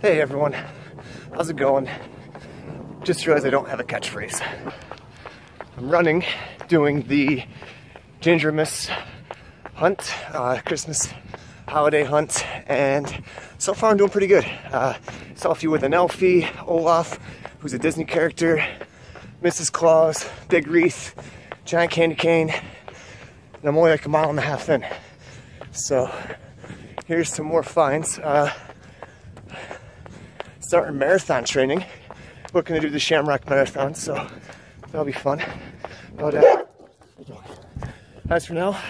Hey everyone, how's it going? Just realized I don't have a catchphrase. I'm running, doing the Gingermas hunt, uh, Christmas holiday hunt, and so far I'm doing pretty good. Uh, a with an Elfie, Olaf, who's a Disney character, Mrs. Claus, Big Wreath, Giant Candy Cane, and I'm only like a mile and a half in. So here's some more finds. Uh, starting marathon training. We're looking to do the Shamrock Marathon, so that'll be fun. But uh, as for now,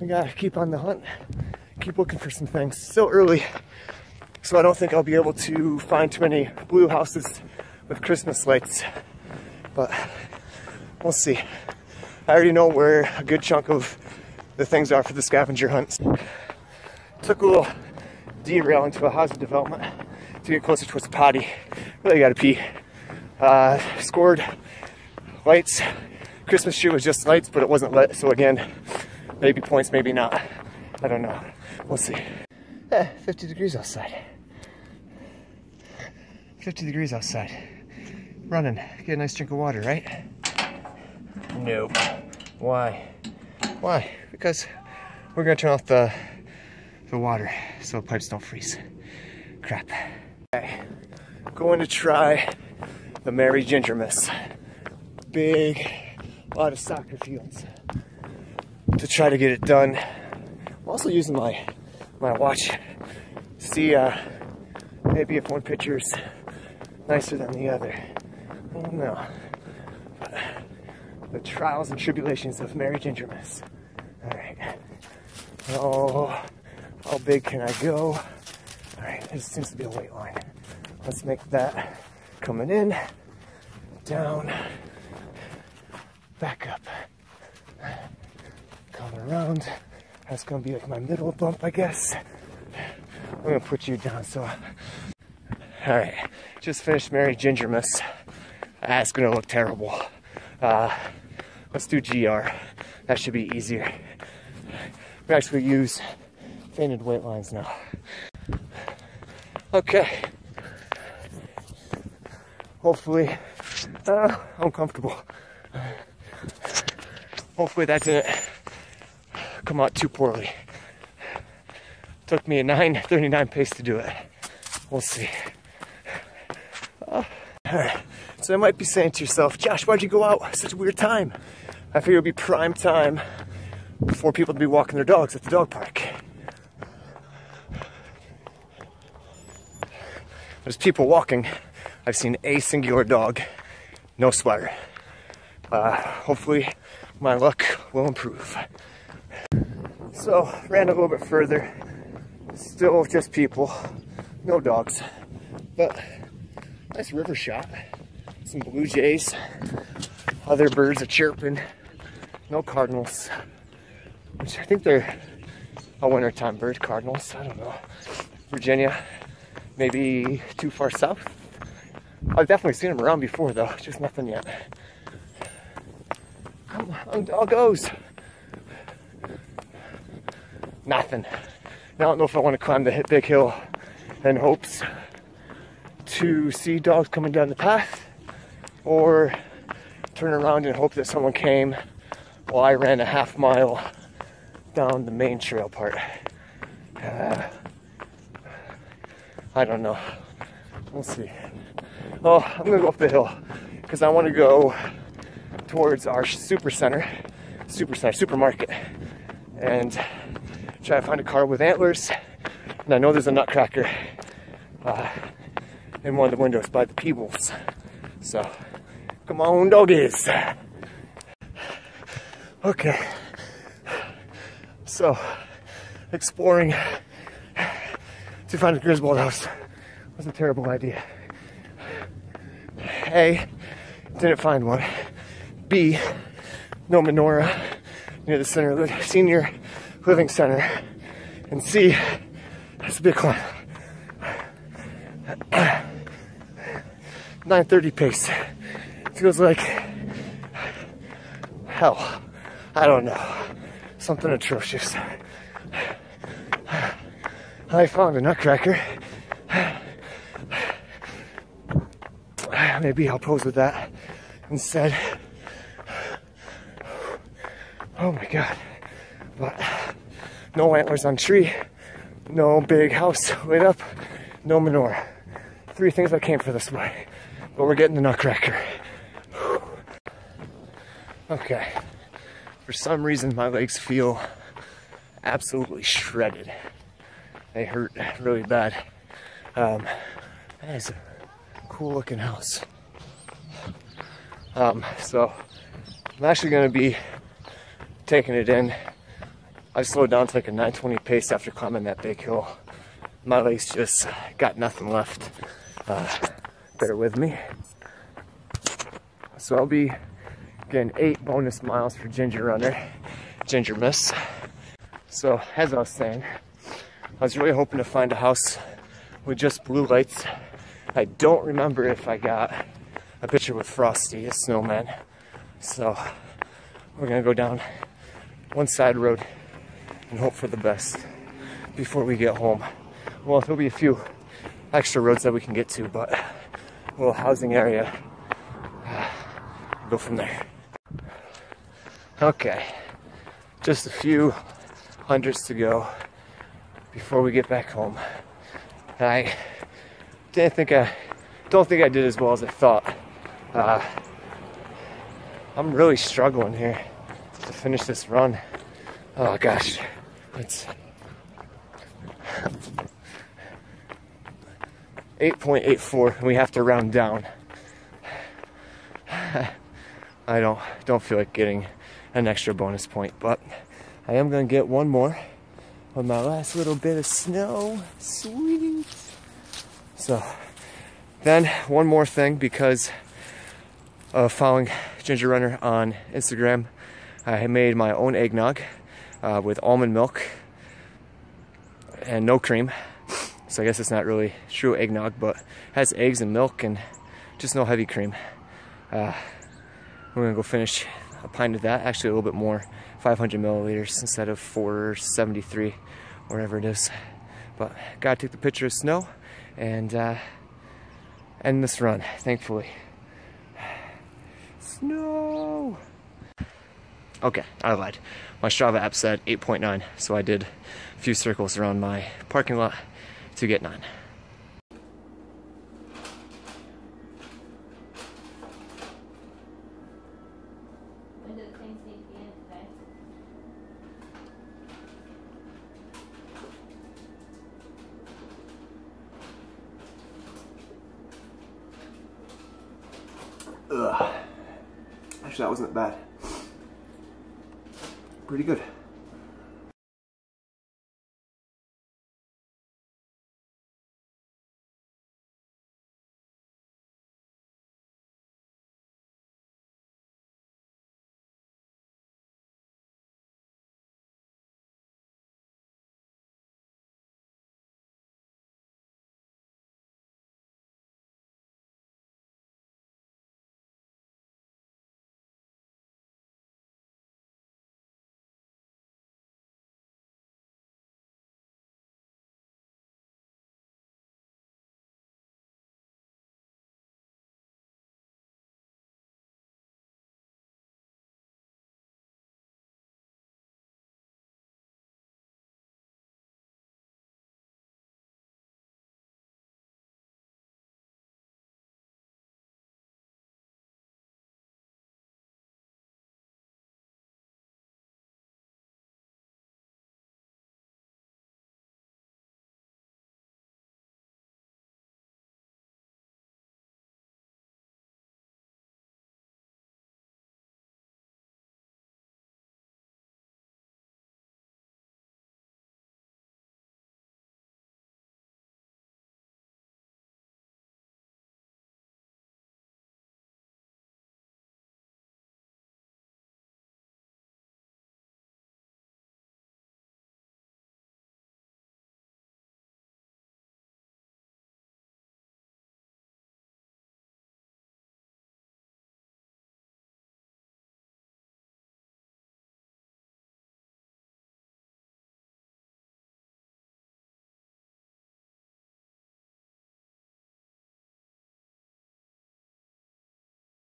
I gotta keep on the hunt, keep looking for some things. Still early, so I don't think I'll be able to find too many blue houses with Christmas lights, but we'll see. I already know where a good chunk of the things are for the scavenger hunts. Took a little derail into a housing development to get closer towards the potty. Really gotta pee. Uh, scored lights. Christmas tree was just lights, but it wasn't lit. So again, maybe points, maybe not. I don't know. We'll see. Eh, 50 degrees outside. 50 degrees outside. Running. Get a nice drink of water, right? Nope. Why? Why? Because we're gonna turn off the the water so the pipes don't freeze. Crap. Going to try the Merry Gingermas. Big, lot of soccer fields to try to get it done. I'm also using my my watch to see uh, maybe if one picture is nicer than the other. I don't know. But the trials and tribulations of Merry Gingermas. All right. Oh, how big can I go? All right, this seems to be a weight line. Let's make that coming in, down, back up, coming around. That's gonna be like my middle bump, I guess. I'm gonna put you down. So, all right, just finished Merry Gingermas. That's gonna look terrible. Uh, let's do GR. That should be easier. We actually use fainted weight lines now. Okay. Hopefully, uh, I'm comfortable. Hopefully that didn't come out too poorly. Took me a 9:39 pace to do it. We'll see. Uh, all right. So I might be saying to yourself, Josh, why'd you go out such a weird time? I figured it'd be prime time for people to be walking their dogs at the dog park. There's people walking. I've seen a singular dog, no sweater. Uh, hopefully, my luck will improve. So, ran a little bit further. Still just people, no dogs. But, nice river shot. Some blue jays. Other birds are chirping. No cardinals. Which I think they're a wintertime bird, cardinals. I don't know. Virginia, maybe too far south. I've definitely seen them around before though, just nothing yet. Come on, doggos. Nothing. Now I don't know if I want to climb the big hill in hopes to see dogs coming down the path or turn around and hope that someone came while I ran a half mile down the main trail part. Uh, I don't know. We'll see. Oh, I'm gonna go up the hill because I want to go towards our super center, super center, supermarket, and try to find a car with antlers. And I know there's a nutcracker uh, in one of the windows by the Peebles. So, come on, doggies. Okay. So, exploring to find a Griswold house was a terrible idea. A, didn't find one. B, no menorah near the center of the senior living center. And C, that's a big climb. 930 pace. Feels like hell. I don't know. Something atrocious. I found a nutcracker. Maybe I'll pose with that instead. Oh my god. But no antlers on tree, no big house lit up, no menorah. Three things that came for this way. But we're getting the nutcracker. Okay. For some reason my legs feel absolutely shredded. They hurt really bad. Um, that is a cool looking house. Um, so I'm actually gonna be taking it in. I slowed down to like a 920 pace after climbing that big hill. My legs just got nothing left. Uh, bear with me. So I'll be getting eight bonus miles for Ginger Runner, Gingermas. So as I was saying, I was really hoping to find a house with just blue lights. I don't remember if I got a picture with Frosty, a snowman. So we're gonna go down one side road and hope for the best before we get home. Well, there'll be a few extra roads that we can get to, but a little housing area. Go from there. Okay, just a few hundreds to go before we get back home. I didn't think I, don't think I did as well as I thought. Uh, I'm really struggling here to finish this run. Oh gosh, it's 8.84 and we have to round down. I don't don't feel like getting an extra bonus point, but I am gonna get one more my last little bit of snow. Sweet. So then one more thing because of following Ginger Runner on Instagram, I made my own eggnog uh, with almond milk and no cream. So I guess it's not really true eggnog, but has eggs and milk and just no heavy cream. Uh, we're gonna go finish a pint of that, actually a little bit more, 500 milliliters instead of 473, whatever it is. But gotta take the picture of snow and uh, end this run, thankfully. Snow! Okay, I lied. My Strava app said 8.9, so I did a few circles around my parking lot to get 9. When did things need to be in today? Ugh. Actually, that wasn't bad. Pretty good.